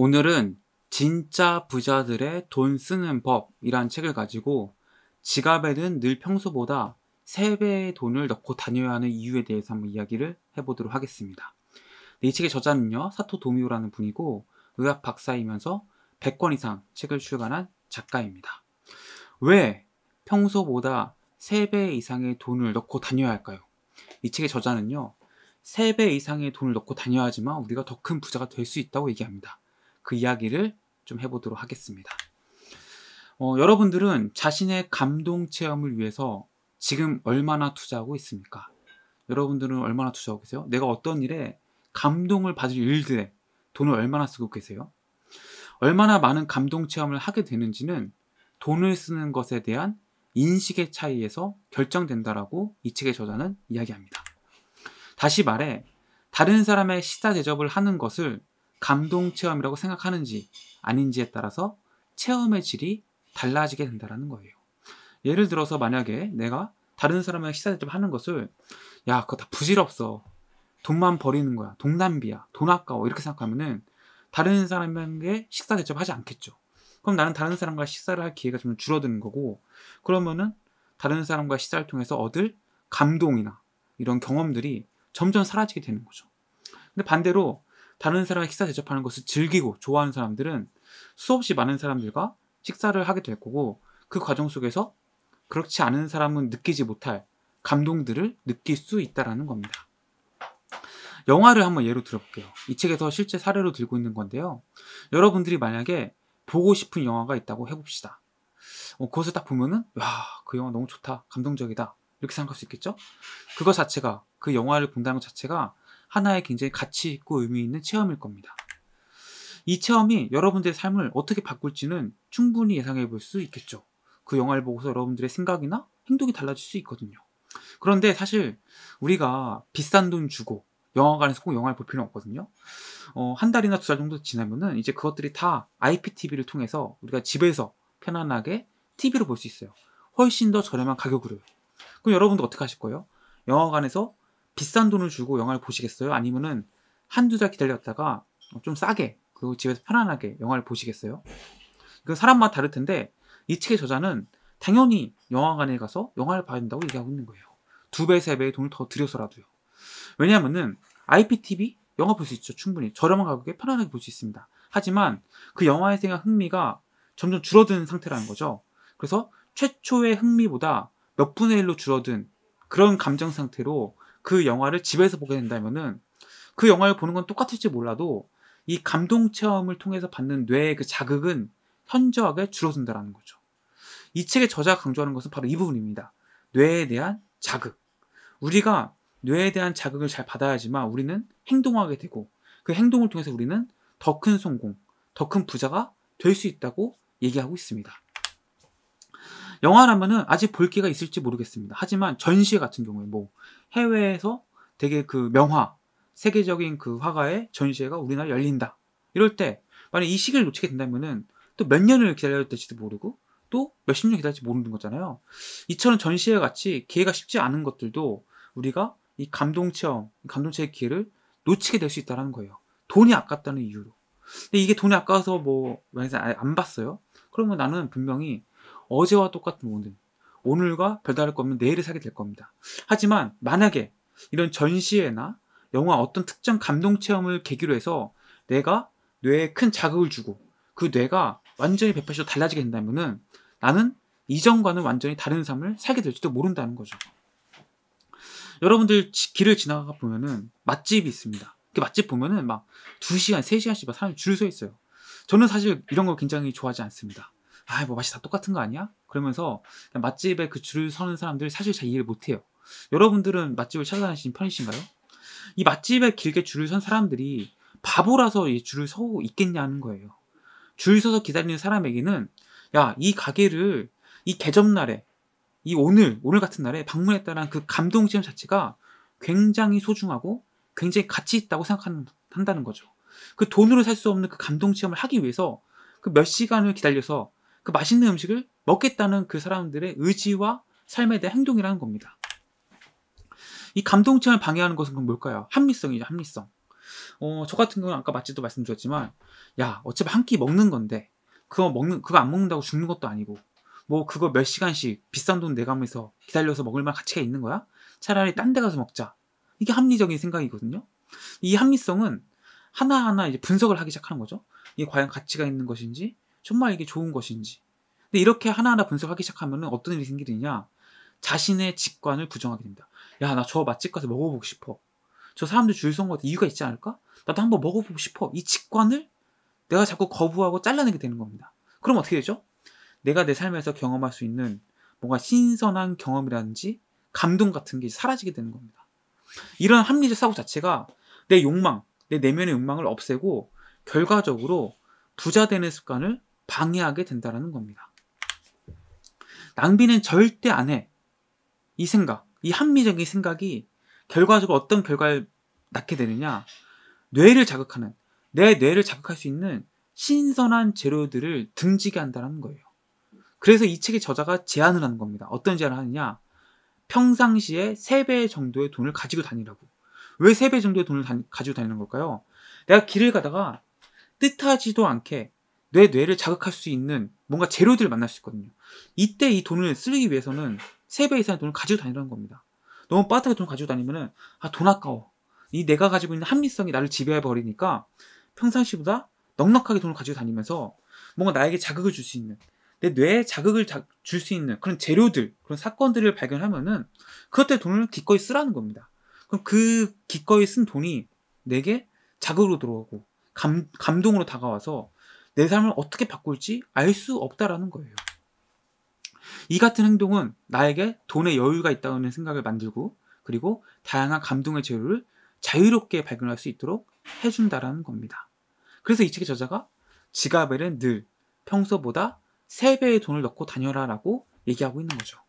오늘은 진짜 부자들의 돈 쓰는 법이란 책을 가지고 지갑에는 늘 평소보다 3배의 돈을 넣고 다녀야 하는 이유에 대해서 한번 이야기를 해보도록 하겠습니다. 이 책의 저자는요, 사토 도미오라는 분이고 의학 박사이면서 100권 이상 책을 출간한 작가입니다. 왜 평소보다 3배 이상의 돈을 넣고 다녀야 할까요? 이 책의 저자는요, 3배 이상의 돈을 넣고 다녀야 하지만 우리가 더 큰 부자가 될 수 있다고 얘기합니다. 그 이야기를 좀 해보도록 하겠습니다. 어, 여러분들은 자신의 감동 체험을 위해서 지금 얼마나 투자하고 있습니까? 여러분들은 얼마나 투자하고 계세요? 내가 어떤 일에 감동을 받을 일들에 돈을 얼마나 쓰고 계세요? 얼마나 많은 감동 체험을 하게 되는지는 돈을 쓰는 것에 대한 인식의 차이에서 결정된다라고 이 책의 저자는 이야기합니다. 다시 말해, 다른 사람의 시사 대접을 하는 것을 감동 체험이라고 생각하는지 아닌지에 따라서 체험의 질이 달라지게 된다는 거예요. 예를 들어서 만약에 내가 다른 사람의 식사 대접 하는 것을 야 그거 다 부질없어 돈만 버리는 거야 돈 낭비야 돈 아까워 이렇게 생각하면은 다른 사람에게 식사 대접하지 않겠죠. 그럼 나는 다른 사람과 식사를 할 기회가 좀 줄어드는 거고 그러면은 다른 사람과 식사를 통해서 얻을 감동이나 이런 경험들이 점점 사라지게 되는 거죠. 근데 반대로 다른 사람과 식사 대접하는 것을 즐기고 좋아하는 사람들은 수없이 많은 사람들과 식사를 하게 될 거고 그 과정 속에서 그렇지 않은 사람은 느끼지 못할 감동들을 느낄 수 있다라는 겁니다. 영화를 한번 예로 들어볼게요. 이 책에서 실제 사례로 들고 있는 건데요. 여러분들이 만약에 보고 싶은 영화가 있다고 해봅시다. 어, 그것을 딱 보면은, 야, 그 영화 너무 좋다. 감동적이다. 이렇게 생각할 수 있겠죠? 그거 자체가, 그 영화를 본다는 것 자체가 하나의 굉장히 가치 있고 의미 있는 체험일 겁니다. 이 체험이 여러분들의 삶을 어떻게 바꿀지는 충분히 예상해 볼 수 있겠죠. 그 영화를 보고서 여러분들의 생각이나 행동이 달라질 수 있거든요. 그런데 사실 우리가 비싼 돈 주고 영화관에서 꼭 영화를 볼 필요는 없거든요. 어, 한 달이나 두 달 정도 지나면은 이제 그것들이 다 IPTV를 통해서 우리가 집에서 편안하게 TV로 볼 수 있어요. 훨씬 더 저렴한 가격으로요. 그럼 여러분도 어떻게 하실 거예요? 영화관에서 비싼 돈을 주고 영화를 보시겠어요? 아니면은 한두 달 기다렸다가 좀 싸게 그리고 집에서 편안하게 영화를 보시겠어요? 그 사람마다 다를 텐데 이 책의 저자는 당연히 영화관에 가서 영화를 봐야 된다고 얘기하고 있는 거예요. 두 배, 세 배의 돈을 더 들여서라도요. 왜냐하면은 IPTV 영화 볼 수 있죠. 충분히 저렴한 가격에 편안하게 볼 수 있습니다. 하지만 그 영화에 대한 흥미가 점점 줄어드는 상태라는 거죠. 그래서 최초의 흥미보다 몇 분의 1로 줄어든 그런 감정 상태로 그 영화를 집에서 보게 된다면은 그 영화를 보는 건 똑같을지 몰라도 이 감동 체험을 통해서 받는 뇌의 그 자극은 현저하게 줄어든다는 거죠. 이 책의 저자가 강조하는 것은 바로 이 부분입니다. 뇌에 대한 자극. 우리가 뇌에 대한 자극을 잘 받아야지만 우리는 행동하게 되고 그 행동을 통해서 우리는 더 큰 성공, 더 큰 부자가 될 수 있다고 얘기하고 있습니다. 영화라면은 아직 볼 기회가 있을지 모르겠습니다. 하지만 전시회 같은 경우에 뭐 해외에서 되게 그 명화, 세계적인 그 화가의 전시회가 우리나라에 열린다. 이럴 때 만약 이 시기를 놓치게 된다면은 또 몇 년을 기다려야 될지도 모르고 또 몇십 년 기다릴지 모르는 거잖아요. 이처럼 전시회 같이 기회가 쉽지 않은 것들도 우리가 이 감동 체험, 감동 체험 기회를 놓치게 될 수 있다는 거예요. 돈이 아깝다는 이유로. 근데 이게 돈이 아까워서 뭐 만약에 안 봤어요? 그러면 나는 분명히 어제와 똑같은 오늘, 오늘과 별다를 거 없는 내일을 사게 될 겁니다. 하지만 만약에 이런 전시회나 영화 어떤 특정 감동 체험을 계기로 해서 내가 뇌에 큰 자극을 주고 그 뇌가 완전히 180도 달라지게 된다면은 나는 이전과는 완전히 다른 삶을 살게 될지도 모른다는 거죠. 여러분들 길을 지나가 보면은 맛집이 있습니다. 그 맛집 보면은 막 2시간, 3시간씩 사람이 줄 서 있어요. 저는 사실 이런 거 굉장히 좋아하지 않습니다. 아, 뭐 맛이 다 똑같은 거 아니야? 그러면서 맛집에 그 줄을 서는 사람들 사실 잘 이해를 못 해요. 여러분들은 맛집을 찾아다니시는 편이신가요? 이 맛집에 길게 줄을 선 사람들이 바보라서 이 줄을 서고 있겠냐는 거예요. 줄 서서 기다리는 사람에게는 야, 이 가게를 이 개점날에 이 오늘, 오늘 같은 날에 방문했다는 그 감동 체험 자체가 굉장히 소중하고 굉장히 가치 있다고 생각한다는 거죠. 그 돈으로 살 수 없는 그 감동 체험을 하기 위해서 그 몇 시간을 기다려서 그 맛있는 음식을 먹겠다는 그 사람들의 의지와 삶에 대한 행동이라는 겁니다. 이 감동 체험을 방해하는 것은 그럼 뭘까요? 합리성이죠, 합리성. 어, 저 같은 경우는 아까 맛집도 말씀드렸지만, 야, 어차피 한 끼 먹는 건데, 그거 먹는, 그거 안 먹는다고 죽는 것도 아니고, 뭐, 그거 몇 시간씩 비싼 돈 내가면서 기다려서 먹을 만 가치가 있는 거야? 차라리 딴 데 가서 먹자. 이게 합리적인 생각이거든요. 이 합리성은 하나하나 이제 분석을 하기 시작하는 거죠. 이게 과연 가치가 있는 것인지, 정말 이게 좋은 것인지. 근데 이렇게 하나하나 분석하기 시작하면 어떤 일이 생기느냐? 자신의 직관을 부정하게 됩니다. 야, 나 저 맛집 가서 먹어보고 싶어. 저 사람들 줄 선 것도 이유가 있지 않을까? 나도 한번 먹어보고 싶어. 이 직관을 내가 자꾸 거부하고 잘라내게 되는 겁니다. 그럼 어떻게 되죠? 내가 내 삶에서 경험할 수 있는 뭔가 신선한 경험이라든지 감동 같은 게 사라지게 되는 겁니다. 이런 합리적 사고 자체가 내 욕망, 내 내면의 욕망을 없애고 결과적으로 부자 되는 습관을 방해하게 된다는 겁니다. 낭비는 절대 안 해. 이 생각, 이 합리적인 생각이 결과적으로 어떤 결과를 낳게 되느냐. 뇌를 자극하는, 내 뇌를 자극할 수 있는 신선한 재료들을 등지게 한다는 거예요. 그래서 이 책의 저자가 제안을 하는 겁니다. 어떤 제안을 하느냐. 평상시에 3배 정도의 돈을 가지고 다니라고. 왜 3배 정도의 돈을 다, 가지고 다니는 걸까요? 내가 길을 가다가 뜻하지도 않게 내 뇌를 자극할 수 있는 뭔가 재료들을 만날 수 있거든요. 이때 이 돈을 쓰기 위해서는 3배 이상의 돈을 가지고 다니라는 겁니다. 너무 빠듯하게 돈을 가지고 다니면은, 아, 돈 아까워. 이 내가 가지고 있는 합리성이 나를 지배해 버리니까 평상시보다 넉넉하게 돈을 가지고 다니면서 뭔가 나에게 자극을 줄 수 있는, 내 뇌에 자극을 줄 수 있는 그런 재료들, 그런 사건들을 발견하면은 그것 때 돈을 기꺼이 쓰라는 겁니다. 그럼 그 기꺼이 쓴 돈이 내게 자극으로 들어오고 감, 감동으로 다가와서 내 삶을 어떻게 바꿀지 알 수 없다라는 거예요. 이 같은 행동은 나에게 돈의 여유가 있다는 생각을 만들고 그리고 다양한 감동의 재료를 자유롭게 발견할 수 있도록 해준다라는 겁니다. 그래서 이 책의 저자가 지갑에는 늘 평소보다 3배의 돈을 넣고 다녀라라고 얘기하고 있는 거죠.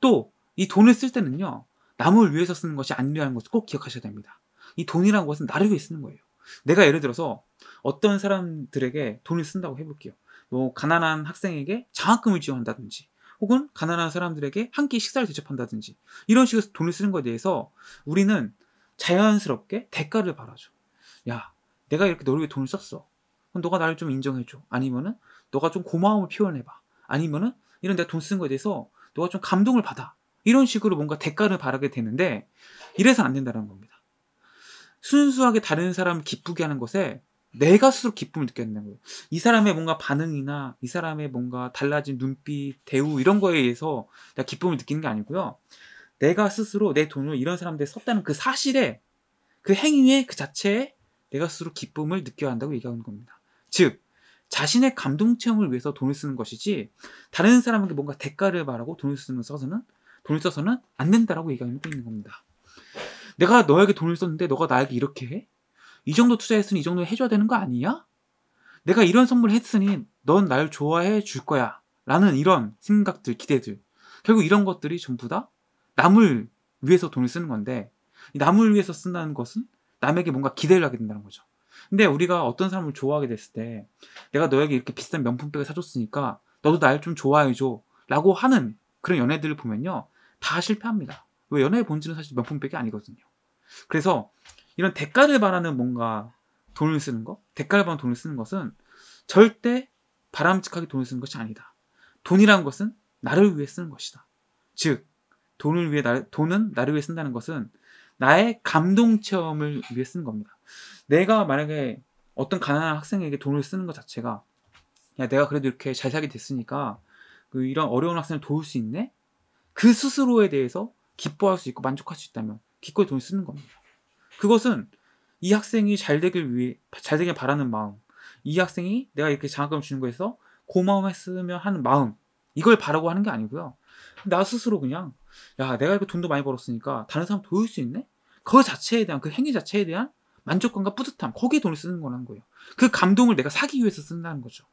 또 이 돈을 쓸 때는요. 남을 위해서 쓰는 것이 아니라는 것을 꼭 기억하셔야 됩니다. 이 돈이라는 것은 나를 위해 쓰는 거예요. 내가 예를 들어서 어떤 사람들에게 돈을 쓴다고 해볼게요. 뭐 가난한 학생에게 장학금을 지원한다든지 혹은 가난한 사람들에게 한 끼 식사를 대접한다든지 이런 식으로 돈을 쓰는 것에 대해서 우리는 자연스럽게 대가를 바라죠. 야, 내가 이렇게 너를 위해 돈을 썼어. 그럼 너가 나를 좀 인정해줘. 아니면은 너가 좀 고마움을 표현해봐. 아니면은 이런 내가 돈 쓰는 거에 대해서 너가 좀 감동을 받아. 이런 식으로 뭔가 대가를 바라게 되는데 이래서 안 된다는 겁니다. 순수하게 다른 사람 기쁘게 하는 것에 내가 스스로 기쁨을 된다는 거예요. 이 사람의 뭔가 반응이나 이 사람의 뭔가 달라진 눈빛, 대우 이런 거에 의해서 내가 기쁨을 느끼는 게 아니고요. 내가 스스로 내 돈을 이런 사람들에 썼다는 그 사실에 그 행위에 그 자체에 내가 스스로 기쁨을 느껴야 한다고 얘기하는 겁니다. 즉 자신의 감동 체험을 위해서 돈을 쓰는 것이지 다른 사람에게 뭔가 대가를 바라고 돈을 쓰는 써서는 돈을 써서는 안 된다라고 얘기하고 있는 겁니다. 내가 너에게 돈을 썼는데 너가 나에게 이렇게 해? 이 정도 투자했으니 이 정도 해줘야 되는 거 아니야? 내가 이런 선물 했으니 넌 날 좋아해 줄 거야. 라는 이런 생각들, 기대들. 결국 이런 것들이 전부 다 남을 위해서 돈을 쓰는 건데, 남을 위해서 쓴다는 것은 남에게 뭔가 기대를 하게 된다는 거죠. 근데 우리가 어떤 사람을 좋아하게 됐을 때, 내가 너에게 이렇게 비싼 명품백을 사줬으니까, 너도 날 좀 좋아해줘. 라고 하는 그런 연애들을 보면요. 다 실패합니다. 왜 연애의 본질은 사실 명품백이 아니거든요. 그래서 이런 대가를 바라는 뭔가 돈을 쓰는 거, 대가를 바라는 돈을 쓰는 것은 절대 바람직하게 돈을 쓰는 것이 아니다. 돈이라는 것은 나를 위해 쓰는 것이다. 즉, 돈을 위해 나, 돈은 나를 위해 쓴다는 것은 나의 감동 체험을 위해 쓰는 겁니다. 내가 만약에 어떤 가난한 학생에게 돈을 쓰는 것 자체가 야 내가 그래도 이렇게 잘 살게 됐으니까 그 이런 어려운 학생을 도울 수 있네? 그 스스로에 대해서 기뻐할 수 있고 만족할 수 있다면 기꺼이 돈을 쓰는 겁니다. 그것은 이 학생이 잘 되길 위해 잘 되길 바라는 마음, 이 학생이 내가 이렇게 장학금을 주는 거에서 고마움했으면 하는 마음 이걸 바라고 하는 게 아니고요. 나 스스로 그냥 야 내가 이렇게 돈도 많이 벌었으니까 다른 사람 도울 수 있네? 그 자체에 대한 그 행위 자체에 대한 만족감과 뿌듯함 거기에 돈을 쓰는 거라는 거예요. 그 감동을 내가 사기 위해서 쓴다는 거죠.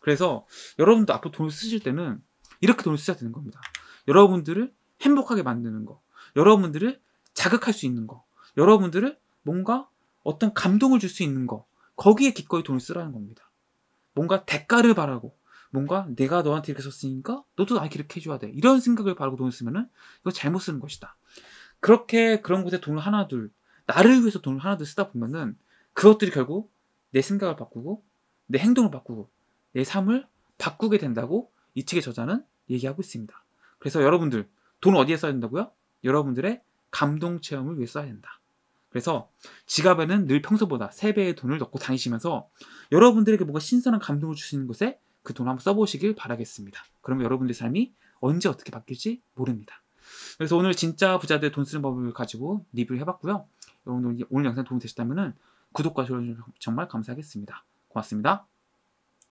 그래서 여러분도 앞으로 돈을 쓰실 때는 이렇게 돈을 쓰셔야 되는 겁니다. 여러분들을 행복하게 만드는 거, 여러분들을 자극할 수 있는 거, 여러분들을 뭔가 어떤 감동을 줄 수 있는 거, 거기에 기꺼이 돈을 쓰라는 겁니다. 뭔가 대가를 바라고, 뭔가 내가 너한테 이렇게 썼으니까 너도 나에게 이렇게 해줘야 돼. 이런 생각을 바라고 돈을 쓰면은 이거 잘못 쓰는 것이다. 그렇게 그런 곳에 돈을 하나 둘 나를 위해서 돈을 하나도 쓰다 보면은 그것들이 결국 내 생각을 바꾸고 내 행동을 바꾸고 내 삶을 바꾸게 된다고 이 책의 저자는 얘기하고 있습니다. 그래서 여러분들 돈 어디에 써야 된다고요? 여러분들의 감동 체험을 위해 써야 된다. 그래서 지갑에는 늘 평소보다 3배의 돈을 넣고 다니시면서 여러분들에게 뭔가 신선한 감동을 주시는 것에 그 돈을 한번 써보시길 바라겠습니다. 그러면 여러분들의 삶이 언제 어떻게 바뀔지 모릅니다. 그래서 오늘 진짜 부자들 돈 쓰는 법을 가지고 리뷰를 해봤고요. 여러분들 오늘 영상 도움이 되셨다면 구독과 좋아요 정말 감사하겠습니다. 고맙습니다.